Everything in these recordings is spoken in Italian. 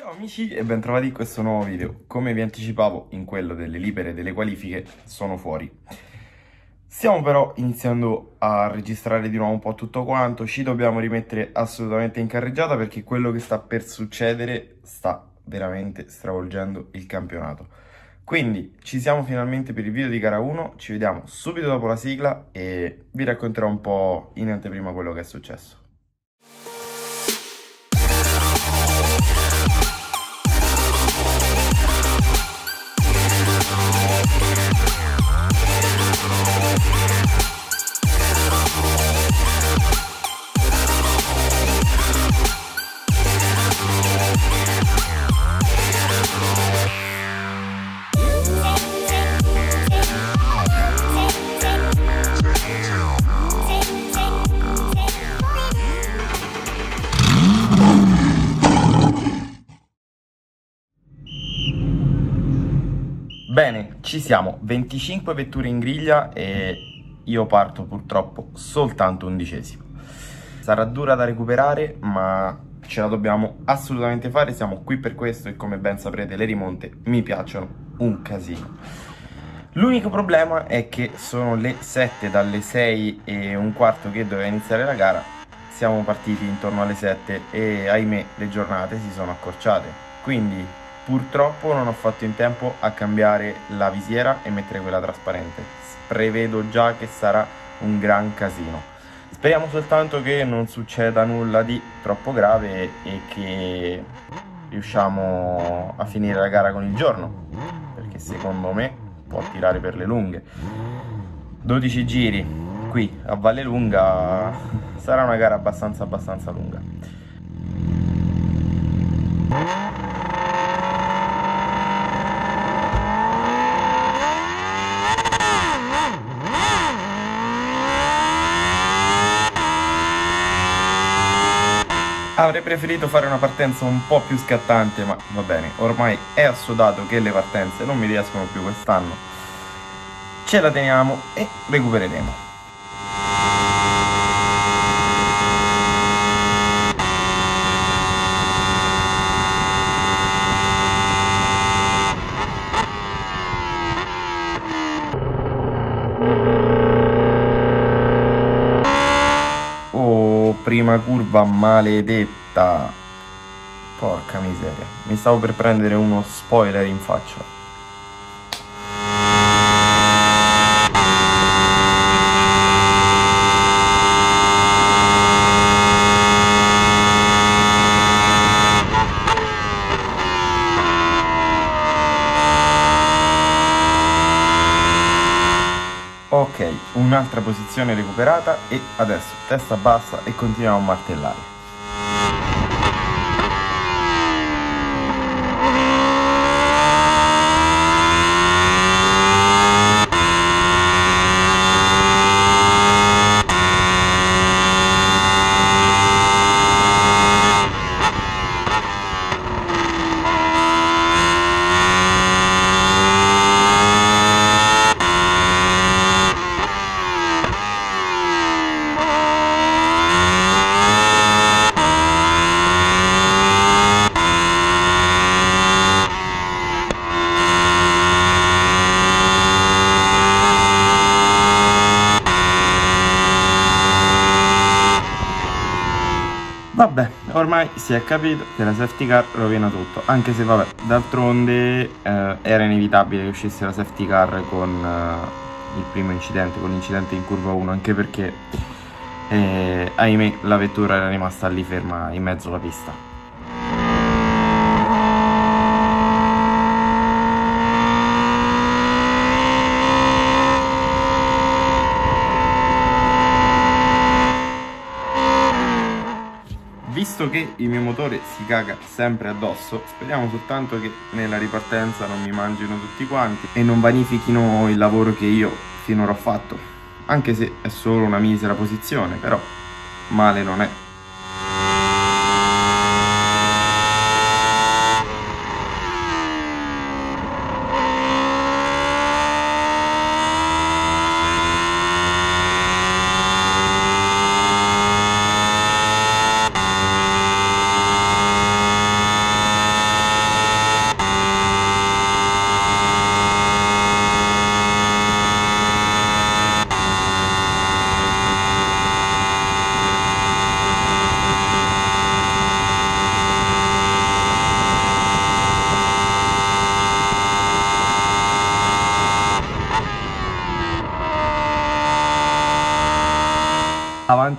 Ciao amici e bentrovati in questo nuovo video. Come vi anticipavo in quello delle libere delle qualifiche sono fuori. Stiamo però iniziando a registrare di nuovo un po' tutto quanto, ci dobbiamo rimettere assolutamente in carreggiata perché quello che sta per succedere sta veramente stravolgendo il campionato. Quindi ci siamo finalmente per il video di gara 1, ci vediamo subito dopo la sigla e vi racconterò un po' in anteprima quello che è successo. Ci siamo, 25 vetture in griglia e io parto purtroppo soltanto undicesimo. Sarà dura da recuperare, ma ce la dobbiamo assolutamente fare, siamo qui per questo e come ben saprete le rimonte mi piacciono un casino. L'unico problema è che sono le 7 dalle 6 e un quarto che doveva iniziare la gara, siamo partiti intorno alle 7 e ahimè le giornate si sono accorciate, quindi Purtroppo non ho fatto in tempo a cambiare la visiera e mettere quella trasparente. Prevedo già che sarà un gran casino. Speriamo soltanto che non succeda nulla di troppo grave e che riusciamo a finire la gara con il giorno, perché secondo me può tirare per le lunghe. 12 giri qui a Valle Lunga sarà una gara abbastanza abbastanza lunga. Avrei preferito fare una partenza un po' più scattante, ma va bene, ormai è assodato che le partenze non mi riescono più quest'anno. Ce la teniamo e recupereremo. Prima curva maledetta. Porca miseria. Mi stavo per prendere uno spoiler in faccia. Un'altra posizione recuperata e adesso testa bassa e continuiamo a martellare. Vabbè, ormai si è capito che la safety car rovina tutto, anche se vabbè, d'altronde eh, era inevitabile che uscisse la safety car con eh, il primo incidente, con l'incidente in curva 1, anche perché eh, ahimè la vettura era rimasta lì ferma in mezzo alla pista. Visto che il mio motore si caga sempre addosso, speriamo soltanto che nella ripartenza non mi mangino tutti quanti e non vanifichino il lavoro che io finora ho fatto. Anche se è solo una misera posizione, però male non è.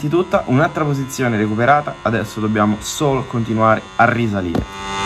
Avanti tutta, un'altra posizione recuperata, adesso dobbiamo solo continuare a risalire.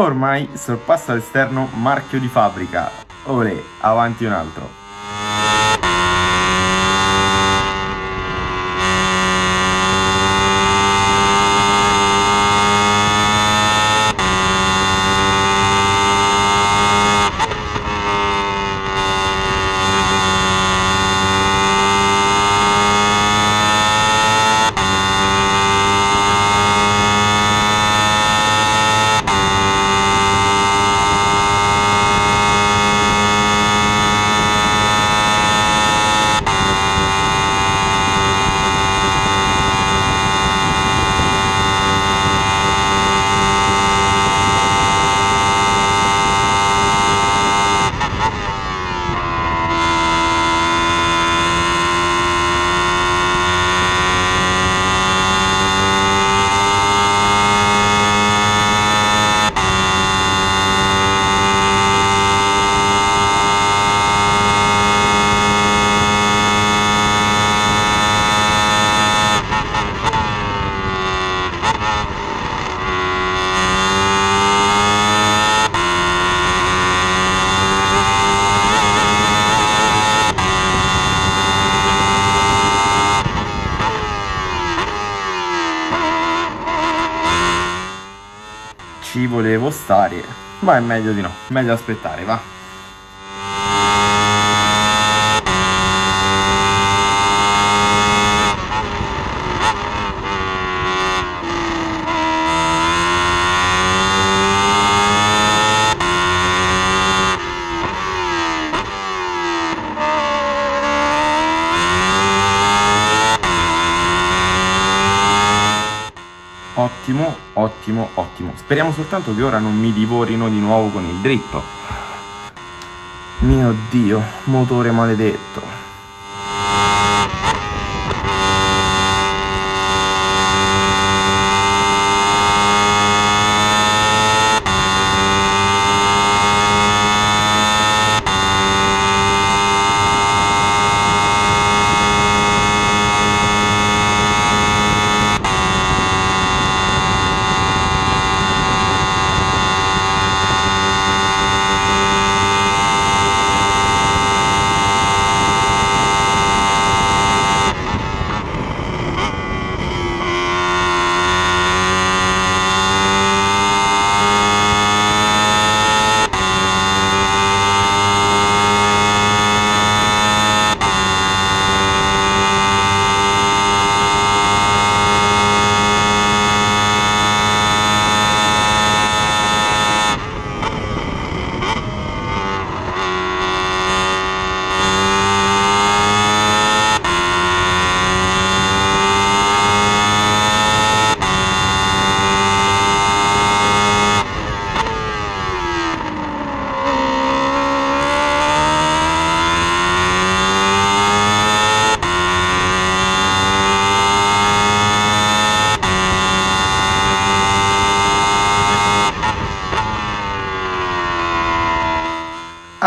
Ormai sorpassa l'esterno marchio di fabbrica. Olè, avanti un altro. Volevo stare. Ma è meglio di no. Meglio aspettare va Ottimo, ottimo, ottimo. Speriamo soltanto che ora non mi divorino di nuovo con il dritto. Mio Dio, motore maledetto.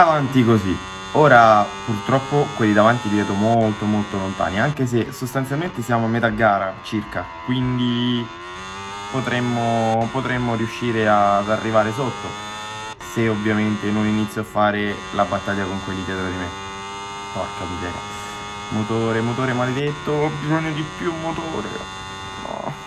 Avanti così. Ora purtroppo quelli davanti li vedo molto molto lontani, anche se sostanzialmente siamo a metà gara circa, quindi potremmo, potremmo riuscire ad arrivare sotto, se ovviamente non inizio a fare la battaglia con quelli dietro di me. Porca miseria. Motore, motore maledetto, ho bisogno di più motore. No.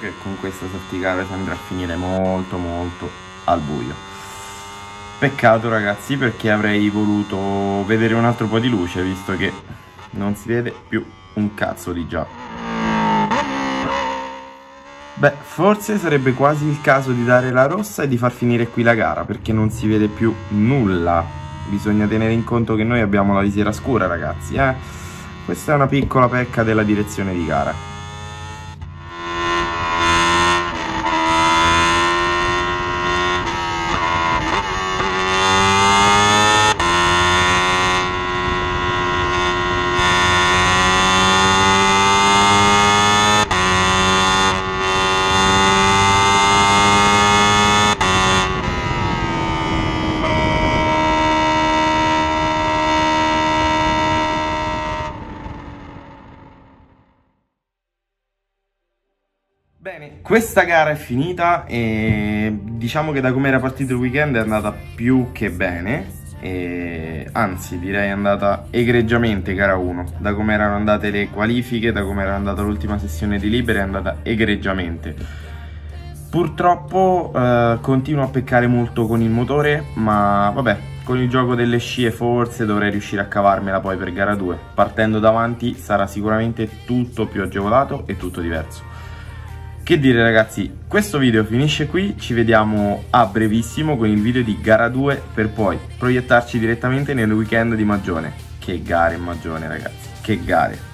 che con questa safety car si andrà a finire molto molto al buio. Peccato ragazzi perché avrei voluto vedere un altro po' di luce visto che non si vede più un cazzo di già. Beh, forse sarebbe quasi il caso di dare la rossa e di far finire qui la gara perché non si vede più nulla. Bisogna tenere in conto che noi abbiamo la visiera scura ragazzi, eh. Questa è una piccola pecca della direzione di gara. Bene, questa gara è finita e diciamo che da come era partito il weekend è andata più che bene e anzi direi è andata egregiamente gara 1 da come erano andate le qualifiche, da come era andata l'ultima sessione di libere è andata egregiamente. Purtroppo eh, continuo a peccare molto con il motore ma vabbè con il gioco delle scie forse dovrei riuscire a cavarmela poi per gara 2 partendo davanti sarà sicuramente tutto più agevolato e tutto diverso che dire ragazzi, questo video finisce qui, ci vediamo a brevissimo con il video di gara 2 per poi proiettarci direttamente nel weekend di Magione. Che gare in Magione ragazzi, che gare!